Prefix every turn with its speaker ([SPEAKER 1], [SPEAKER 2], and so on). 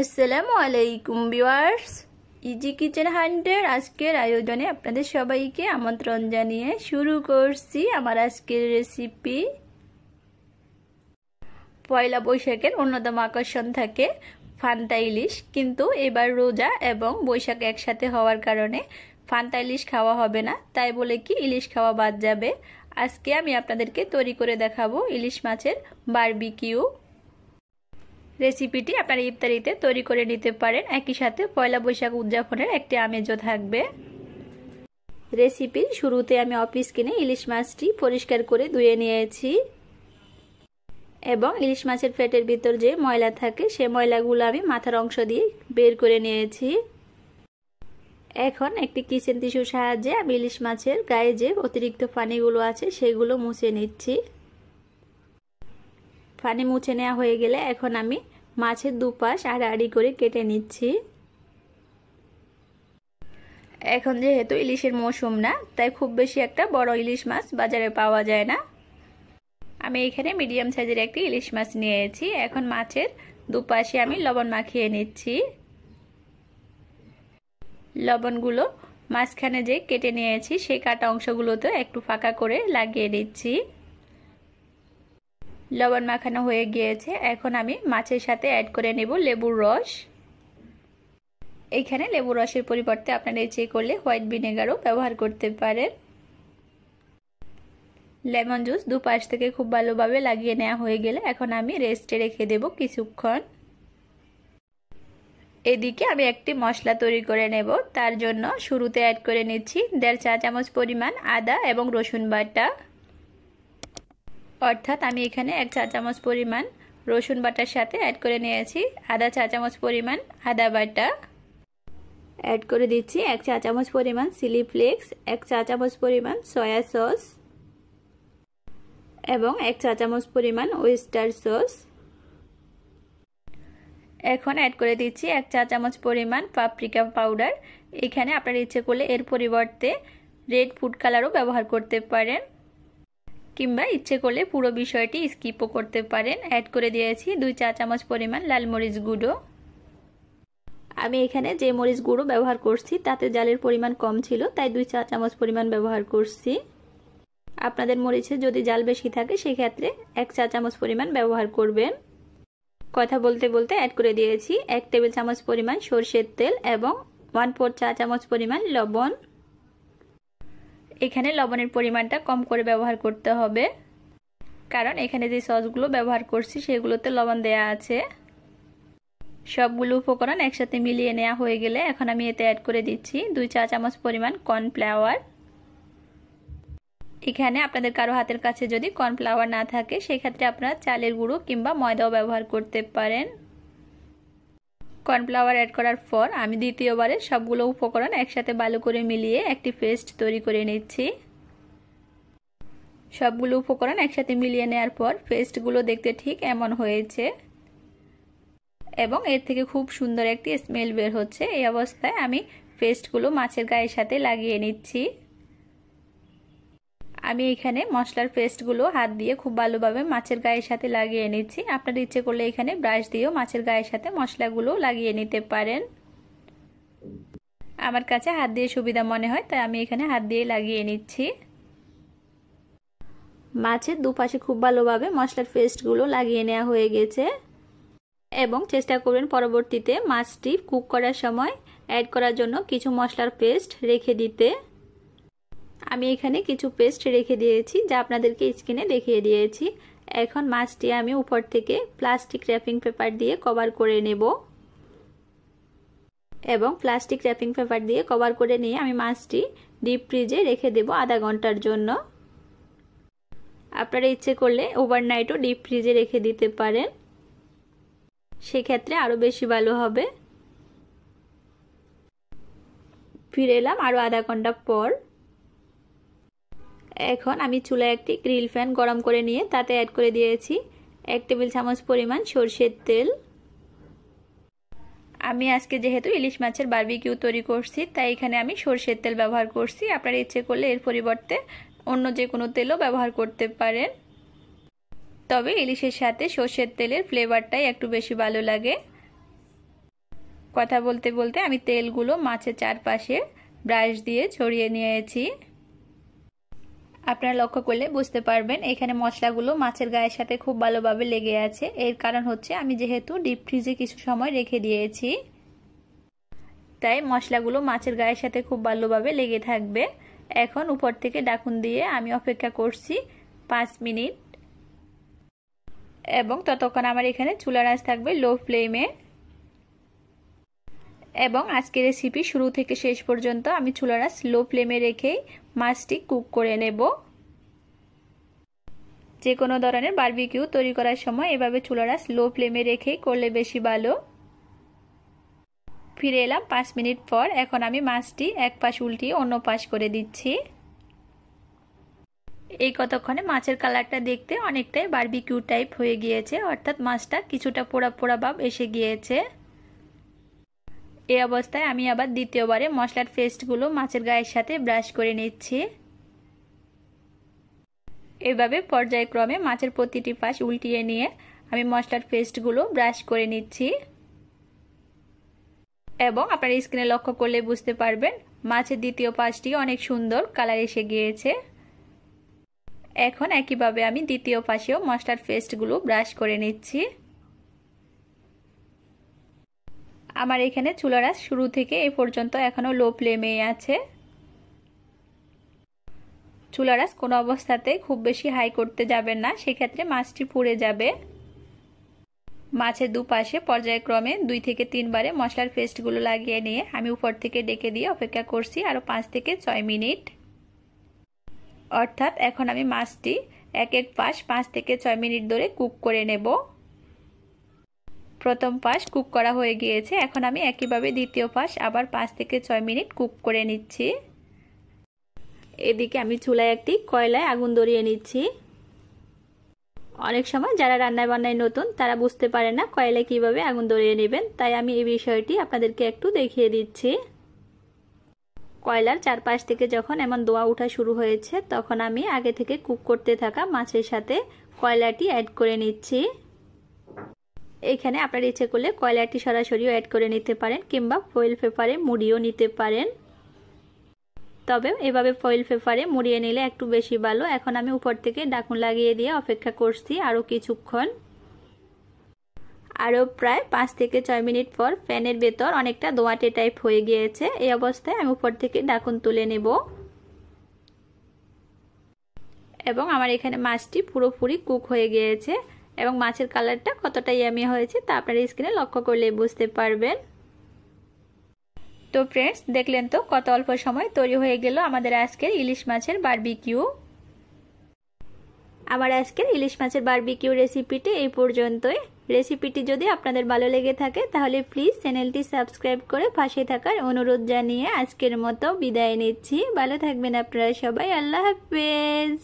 [SPEAKER 1] আসসালামু আলাইকুম viewers easy kitchen হান্টের আজকের আয়োজনে আপনাদের সবাইকে আমন্ত্রণ জানিয়ে শুরু করছি আমার আজকের রেসিপি পয়লা বৈশাখের অন্যতম আকর্ষণ থাকে ফান্তা ইলিশ, কিন্তু এবার রোজা এবং বৈশাখ একসাথে হওয়ার কারণে ফান্তা ইলিশ খাওয়া হবে না, তাই বলে কি ইলিশ খাওয়া বাদ যাবে। আজকে আমি আপনাদেরকে তৈরি করে দেখাবো ইলিশ মাছের বারবিকিউ রেসিপিটি আপনারা ইফতারিতে তৈরি করে নিতে পারেন। একই সাথে পয়লা বৈশাখ উদযাপনের একটি আমেজও থাকবে। রেসিপির শুরুতে আমি অফিস কিনে ইলিশ মাছটি পরিষ্কার করে ধুয়ে নিয়েছি। এবং ইলিশ মাছের পেটের ভিতর যে ময়লা থাকে, সে ময়লাগুলো আমি মাথার অংশ দিয়ে বের করে নিয়েছি। এখন একটি কিচেন টিস্যুর সাহায্যে আমি ইলিশ মাছের গায়ে যে অতিরিক্ত পানিগুলো আছে, সেগুলো মুছে নিচ্ছি। পানি মুছে নেওয়া হয়ে গেলে এখন আমি মাছের দুপাশ আড়াআড়ি করে কেটে নিচ্ছি। এখন যেহেতু ইলিশের মৌসুম না, তাই খুব বেশি একটা বড় ইলিশ মাছ বাজারে পাওয়া যায় না। আমি এখানে মিডিয়াম সাইজের একটি ইলিশ মাছ নিয়েছি। এখন মাছের দুপাশে আমি লবণ মাখিয়ে নিচ্ছি। লবণগুলো মাঝখানে যে কেটে নিয়েছি, সেই কাটা অংশগুলোতে একটু ফাঁকা করে লাগিয়ে নিচ্ছি। লবণ মাখানো হয়ে গিয়েছে। এখন আমি মাছের সাথে অ্যাড করে নেব লেবুর রস। এখানে লেবুর রসের পরিবর্তে আপনারা এই ইচ্ছে করলে হোয়াইট ভিনেগারও ব্যবহার করতে পারেন। লেমন জুস দুপাশ থেকে খুব ভালোভাবে লাগিয়ে নেওয়া হয়ে গেলে এখন আমি রেস্টে রেখে দেব কিছুক্ষণ। এদিকে আমি একটি মশলা তৈরি করে নেব। তার জন্য শুরুতে অ্যাড করে নিচ্ছি দেড় চা চামচ পরিমাণ আদা এবং রসুন বাটা। অর্থাৎ আমি এখানে এক চা চামচ পরিমাণ রসুন বাটার সাথে অ্যাড করে নিয়েছি, আদা চা চামচ পরিমাণ আদা বাটা। অ্যাড করে দিচ্ছি এক চা চামচ পরিমাণ চিলি ফ্লেক্স এক চা চামচ পরিমাণ সয়া সস এবং এক চা চামচ পরিমাণ ওয়েস্টার সস এখন অ্যাড করে দিচ্ছি এক চা চামচ পরিমাণ পাপরিকা পাউডার এখানে আপনার ইচ্ছে করলে এর পরিবর্তে রেড ফুড কালারও ব্যবহার করতে পারেন। কিংবা ইচ্ছে করলে পুরো বিষয়টি স্কিপও করতে পারেন। অ্যাড করে দিয়েছি দুই চা চামচ পরিমাণ লাল মরিচ গুঁড়ো। আমি এখানে যে মরিচ গুঁড়ো ব্যবহার করছি, তাতে জালের পরিমাণ কম ছিল, তাই দুই চা চামচ পরিমাণ ব্যবহার করছি। আপনাদের মরিচে যদি জাল বেশি থাকে, সেক্ষেত্রে এক চা চামচ পরিমাণ ব্যবহার করবেন। কথা বলতে বলতে অ্যাড করে দিয়েছি এক টেবিল চামচ পরিমাণ সর্ষের তেল এবং ওয়ান ফোর চা চামচ পরিমাণ লবণ। এখানে লবণের পরিমাণটা কম করে ব্যবহার করতে হবে। কারণ এখানে যে সসগুলো ব্যবহার করছি, সেগুলোতে লবণ দেয়া আছে। সবগুলো উপকরণ একসাথে মিলিয়ে নেওয়া হয়ে গেলে এখন আমি এতে অ্যাড করে দিচ্ছি দুই চা চামচ পরিমাণ কর্নফ্লাওয়ার এখানে আপনাদের কারও হাতের কাছে যদি কর্নফ্লাওয়ার না থাকে, সেক্ষেত্রে আপনারা চালের গুঁড়ো কিংবা ময়দাও ব্যবহার করতে পারেন। কর্নফ্লাওয়ার অ্যাড করার পর আমি দ্বিতীয়বারে সবগুলো উপকরণ একসাথে ভালো করে মিলিয়ে একটি পেস্ট তৈরি করে নিচ্ছি। সবগুলো উপকরণ একসাথে মিলিয়ে নেওয়ার পর পেস্টগুলো দেখতে ঠিক এমন হয়েছে। এবং এর থেকে খুব সুন্দর একটি স্মেল বের হচ্ছে। এই অবস্থায় আমি পেস্টগুলো মাছের গায়ের সাথে লাগিয়ে নিচ্ছি। আমি এখানে মশলার পেস্টগুলো হাত দিয়ে খুব ভালোভাবে মাছের গায়ের সাথে লাগিয়ে নিচ্ছি। আপনার ইচ্ছে করলে এখানে ব্রাশ দিয়েও মাছের গায়ের সাথে মশলাগুলো লাগিয়ে নিতে পারেন। আমার কাছে হাত দিয়ে সুবিধা মনে হয়, তাই আমি এখানে হাত দিয়ে লাগিয়ে নিচ্ছি। মাছের দুপাশে খুব ভালোভাবে মশলার পেস্টগুলো লাগিয়ে নেওয়া হয়ে গেছে। এবং চেষ্টা করবেন পরবর্তীতে মাছটি কুক করার সময় অ্যাড করার জন্য কিছু মশলার পেস্ট রেখে দিতে। আমি এখানে কিছু পেস্ট রেখে দিয়েছি যা আপনাদেরকে স্কিনে দেখিয়ে দিয়েছি। এখন মাছটি আমি উপর থেকে প্লাস্টিক র্যাপিং পেপার দিয়ে কভার করে নেব। এবং প্লাস্টিক র্যাপিং পেপার দিয়ে কভার করে নিয়ে আমি মাছটি ডিপ ফ্রিজে রেখে দেব আধা ঘণ্টার জন্য। আপনারা ইচ্ছে করলে ওভারনাইটও ডিপ ফ্রিজে রেখে দিতে পারেন। সেক্ষেত্রে আরও বেশি ভালো হবে। ফিরে এলাম আরও আধা ঘণ্টা পর। এখন আমি চুলায় একটি গ্রিল ফ্যান গরম করে নিয়ে তাতে অ্যাড করে দিয়েছি এক টেবিল চামচ পরিমাণ সর্ষের তেল। আমি আজকে যেহেতু ইলিশ মাছের বারবিকিউ তৈরি করছি, তাই এখানে আমি সর্ষের তেল ব্যবহার করছি। আপনারা ইচ্ছে করলে এর পরিবর্তে অন্য যে কোনো তেলও ব্যবহার করতে পারেন। তবে ইলিশের সাথে সর্ষের তেলের ফ্লেভারটাই একটু বেশি ভালো লাগে। কথা বলতে বলতে আমি তেলগুলো মাছের চারপাশে ব্রাশ দিয়ে ছড়িয়ে নিয়েছি। আপনারা লক্ষ্য করলে বুঝতে পারবেন, এখানে মশলাগুলো মাছের গায়ের সাথে খুব ভালোভাবে লেগে আছে। এর কারণ হচ্ছে আমি যেহেতু ডিপ ফ্রিজে কিছু সময় রেখে দিয়েছি। তাই মশলাগুলো মাছের গায়ের সাথে খুব ভালোভাবে লেগে থাকবে। এখন উপর থেকে ডাকুন দিয়ে আমি অপেক্ষা করছি পাঁচ মিনিট। এবং ততক্ষণ আমার এখানে চুলার আঁচ থাকবে লো ফ্লেমে। এবং আজকের রেসিপি শুরু থেকে শেষ পর্যন্ত আমি চুলার আঁচ লো ফ্লেমে রেখেই মাছটি কুক করে নেব। যে কোনো ধরনের বার্বিকিউ তৈরি করার সময় এভাবে চুলার আঁচ লো ফ্লেমে রেখেই করলে বেশি ভালো। ফিরে এলাম পাঁচ মিনিট পর, এখন আমি মাছটি এক পাশ উল্টিয়ে অন্য পাশ করে দিচ্ছি। এই কতক্ষণে মাছের কালারটা দেখতে অনেকটাই বার্বিকিউ টাইপ হয়ে গিয়েছে, অর্থাৎ মাছটা কিছুটা পোড়া পোড়া ভাব এসে গিয়েছে। এই অবস্থায় আমি আবার দ্বিতীয়বারে মশলার পেস্টগুলো মাছের গায়ের সাথে ব্রাশ করে নিচ্ছি। এভাবে পর্যায়ক্রমে মাছের প্রতিটি পাশ উল্টিয়ে নিয়ে আমি মশলার পেস্টগুলো ব্রাশ করে নিচ্ছি। এবং আপনার স্ক্রিনে লক্ষ্য করলে বুঝতে পারবেন, মাছের দ্বিতীয় পাশটি অনেক সুন্দর কালার এসে গিয়েছে। এখন একইভাবে আমি দ্বিতীয় পাশেও মশলার পেস্টগুলো ব্রাশ করে নিচ্ছি। আমার এখানে চুলারা শুরু থেকে এ পর্যন্ত এখনও লো ফ্লেমে আছে। চুলারাস কোনো অবস্থাতে খুব বেশি হাই করতে যাবেন না, সেক্ষেত্রে মাছটি পুড়ে যাবে। মাছের দুপাশে পর্যায়ক্রমে দুই থেকে তিনবারে মশলার পেস্টগুলো লাগিয়ে নিয়ে আমি উপর থেকে ডেকে দিয়ে অপেক্ষা করছি আরও পাঁচ থেকে ছয় মিনিট। অর্থাৎ এখন আমি মাছটি এক এক পাশ পাঁচ থেকে ছয় মিনিট ধরে কুক করে নেব। প্রথম পাশ কুক করা হয়ে গিয়েছে। এখন আমি একইভাবে দ্বিতীয় পাশ আবার পাঁচ থেকে ছয় মিনিট কুক করে নিচ্ছি। এদিকে আমি চুলায় একটি কয়লায় আগুন ধরিয়ে নিচ্ছি। অনেক সময় যারা রান্নায় বান্নায় নতুন, তারা বুঝতে পারে না কয়লায় কীভাবে আগুন ধরিয়ে নেবেন। তাই আমি এই বিষয়টি আপনাদেরকে একটু দেখিয়ে দিচ্ছি। কয়লার চারপাশ থেকে যখন এমন দোয়া ওঠা শুরু হয়েছে, তখন আমি আগে থেকে কুক করতে থাকা মাছের সাথে কয়লাটি অ্যাড করে নিচ্ছি। এখানে আপনার ইচ্ছে করলে কয়লাটি সরাসরিও অ্যাড করে নিতে পারেন কিংবা ফয়েল পেপারে মুড়িও নিতে পারেন। তবে এভাবে ফয়েল পেপারে মুড়িয়ে নিলে একটু বেশি ভালো। এখন আমি উপর থেকে ডাকুন লাগিয়ে দিয়ে অপেক্ষা করছি আরও কিছুক্ষণ। আরও প্রায় পাঁচ থেকে ছয় মিনিট পর ফ্যানের ভেতর অনেকটা দোয়াটে টাইপ হয়ে গিয়েছে। এই অবস্থায় আমি উপর থেকে ডাকুন তুলে নেব। এবং আমার এখানে মাছটি পুরোপুরি কুক হয়ে গিয়েছে। এবং মাছের কালারটা কতটা ইয়ামি হয়েছে তা আপনার স্ক্রিনে লক্ষ্য করলে বুঝতে পারবেন। তো ফ্রেন্ডস দেখলেন তো কত অল্প সময় তৈরি হয়ে গেল আমাদের আজকের ইলিশ মাছের বারবিকিউ আমার আজকের ইলিশ মাছের বারবিকিউ রেসিপিটি এই পর্যন্তই। রেসিপিটি যদি আপনাদের ভালো লেগে থাকে, তাহলে প্লিজ চ্যানেলটি সাবস্ক্রাইব করে পাশে থাকার অনুরোধ জানিয়ে আজকের মতো বিদায় নিচ্ছি। ভালো থাকবেন আপনারা সবাই, আল্লাহ হাফেজ।